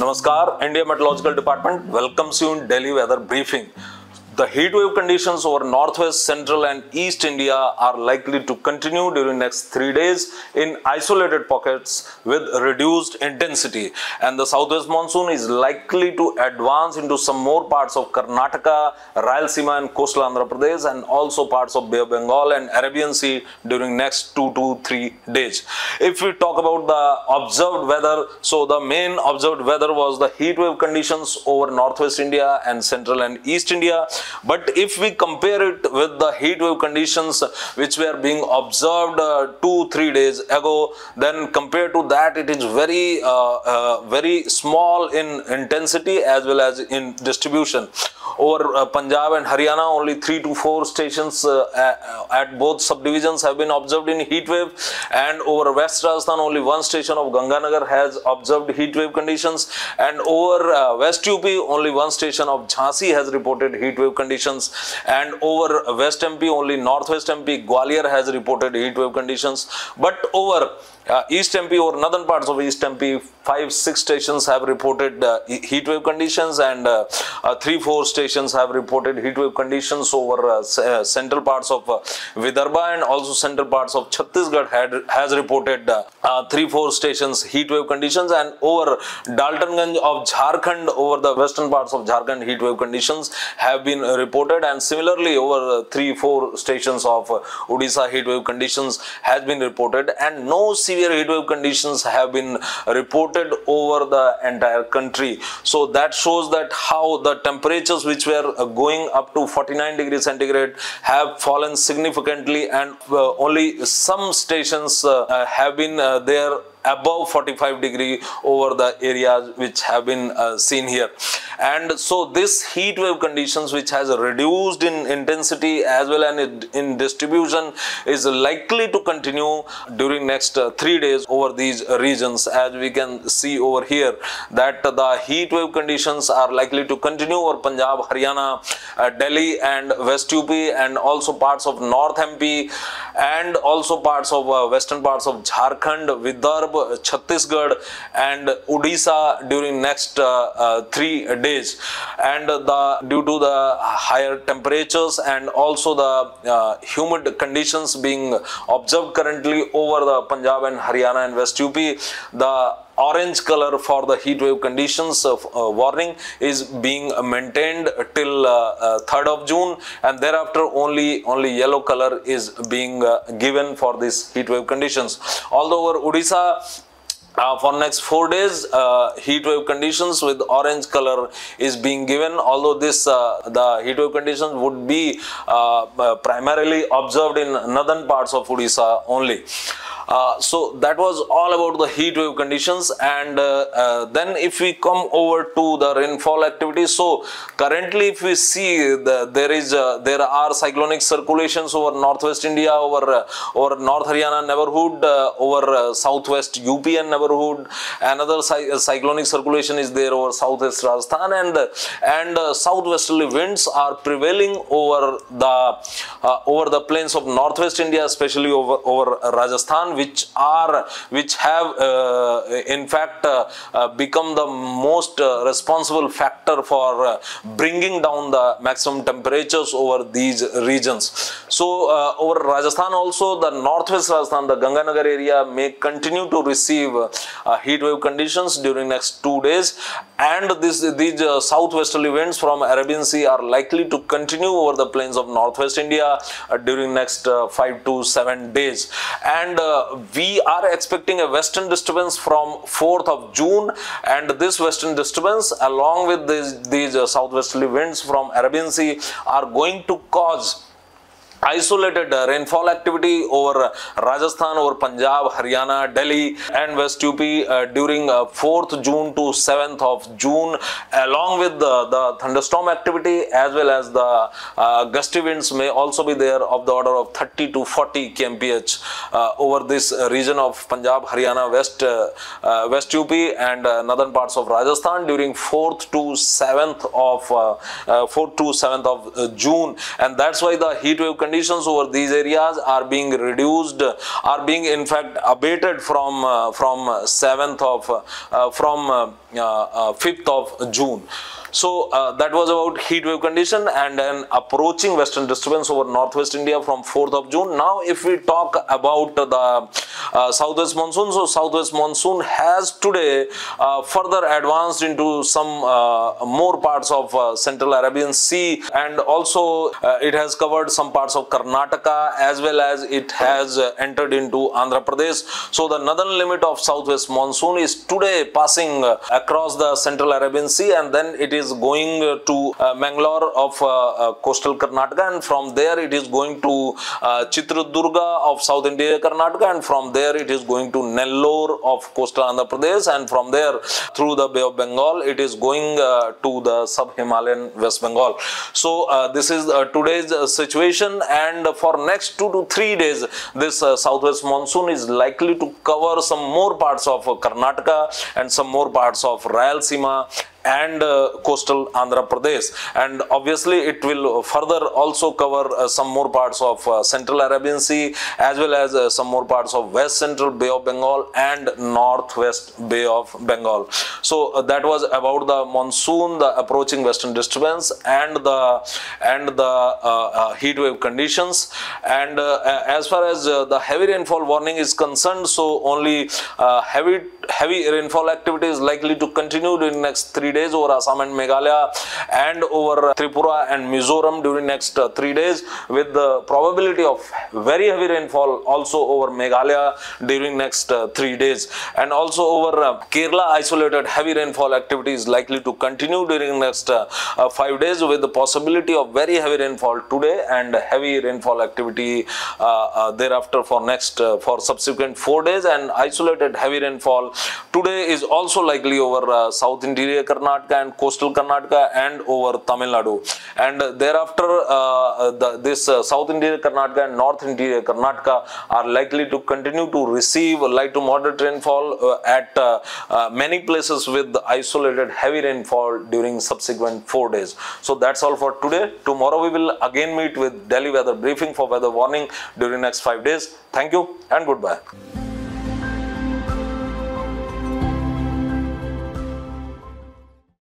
Namaskar, India Meteorological Department welcomes you in daily weather briefing. The heat wave conditions over northwest, central, and east India are likely to continue during next three days in isolated pockets with reduced intensity. And the southwest monsoon is likely to advance into some more parts of Karnataka, Rayalaseema, and coastal Andhra Pradesh, and also parts of Bay of Bengal and Arabian Sea during next two to three days. If we talk about the observed weather, so the main observed weather was the heat wave conditions over northwest India and central and east India but if we compare it with the heat wave conditions which were being observed uh, two three days ago then compared to that it is very uh, uh, very small in intensity as well as in distribution over uh, Punjab and Haryana only three to four stations uh, at both subdivisions have been observed in heat wave. And over West Rajasthan only one station of Ganganagar has observed heat wave conditions. And over uh, West UP only one station of Jhansi has reported heat wave conditions. And over West MP only Northwest MP Gwalior has reported heat wave conditions. But over uh, East MP or northern parts of East MP, five, six stations have reported uh, heat wave conditions and uh, uh, three, four stations have reported heat wave conditions over uh, uh, central parts of Vidarbha and also central parts of Chhattisgarh had, has reported three, four stations heat wave conditions and over Daltonganj of Jharkhand over the western parts of Jharkhand heat wave conditions have been reported and similarly over three, four stations of Odisha heat wave conditions has been reported and no severe heat wave conditions have been reported over the entire country. So that shows that how the temperatures which were going up to 49 degrees centigrade have fallen significantly and uh, only some stations uh, have been uh, there above 45 degree over the areas which have been uh, seen here and so this heat wave conditions which has reduced in intensity as well as in distribution is likely to continue during next uh, three days over these regions as we can see over here that the heat wave conditions are likely to continue over Punjab, Haryana, uh, Delhi and West UP and also parts of North MP and also parts of uh, western parts of Jharkhand, Vidarbha Chhattisgarh and Odisha during next uh, uh, three days and the due to the higher temperatures and also the uh, humid conditions being observed currently over the Punjab and Haryana and West UP the orange color for the heat wave conditions of uh, warning is being maintained till uh, uh, 3rd of June. And thereafter only only yellow color is being given for these heat wave conditions. Although over Odisha uh, for next four days uh, heat wave conditions with orange color is being given. Although this uh, the heat wave conditions would be primarily observed in northern parts of Odisha only uh, so that was all about the heat wave conditions and uh, uh, then if we come over to the rainfall activity so currently if we see the, there is uh, there are cyclonic circulations over northwest india over over north haryana neighborhood over southwest up and neighborhood another cyclonic circulation is there over southwest rajasthan and and southwesterly winds are prevailing over the over the plains of northwest india especially over over rajasthan which are which have uh, in fact uh, uh, become the most responsible factor for bringing down the maximum temperatures over these regions. So over Rajasthan also the northwest Rajasthan the Ganganagar area may continue to receive heat wave conditions during next two days and this these uh, southwesterly winds from Arabian Sea are likely to continue over the plains of northwest India uh, during next uh, 5 to 7 days and we are expecting a western disturbance from 4th of June and this western disturbance along with these, these uh, southwesterly winds from Arabian Sea are going to cause isolated rainfall activity over Rajasthan, over Punjab, Haryana, Delhi and West UP uh, during uh, 4th June to 7th of June along with the, the thunderstorm activity as well as the uh, gusty winds may also be there of the order of 30 to 40 kmph uh, over this region of Punjab, Haryana, West, uh, uh, West UP and northern parts of Rajasthan during 4th to 7th of 4th to 7th of June. And that's why the heat wave conditions conditions over these areas are being reduced, are being in fact abated from uh, from 7th of uh, from 5th of June. So uh, that was about heat wave condition and an approaching western disturbance over northwest India from 4th of June. Now if we talk about the uh, southwest monsoon, so southwest monsoon has today uh, further advanced into some uh, more parts of uh, central Arabian Sea and also uh, it has covered some parts of Karnataka as well as it has entered into Andhra Pradesh. So the northern limit of southwest monsoon is today passing across the central Arabian Sea and then it is going to Mangalore of coastal Karnataka and from there it is going to Chitradurga of South India Karnataka and from there it is going to Nellore of coastal Andhra Pradesh and from there through the Bay of Bengal it is going uh, to the sub-Himalayan West Bengal. So uh, this is uh, today's situation and for next two to three days this southwest monsoon is likely to cover some more parts of Karnataka and some more parts of Rayalaseema and uh, coastal Andhra Pradesh and obviously it will further also cover uh, some more parts of uh, central Arabian Sea as well as uh, some more parts of west central Bay of Bengal and northwest Bay of Bengal. So uh, that was about the monsoon, the approaching western disturbance and the and the uh, heat wave conditions and as far as the heavy rainfall warning is concerned so only heavy heavy rainfall activity is likely to continue during next three days over Assam and Meghalaya and over Tripura and Mizoram during next uh, three days with the probability of very heavy rainfall also over Meghalaya during next uh, three days. And also over uh, Kerala isolated heavy rainfall activity is likely to continue during next five days with the possibility of very heavy rainfall today and heavy rainfall activity thereafter for next for subsequent four days. And isolated heavy rainfall today is also likely over South Interior Karnataka Karnataka and coastal Karnataka and over Tamil Nadu. And thereafter, uh, the, this uh, South interior Karnataka and North interior Karnataka are likely to continue to receive light to moderate rainfall uh, at many places with isolated heavy rainfall during subsequent four days. So that's all for today. Tomorrow we will again meet with daily weather briefing for weather warning during next five days. Thank you and goodbye.